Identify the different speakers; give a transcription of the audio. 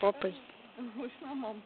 Speaker 1: папой
Speaker 2: Гучно мам.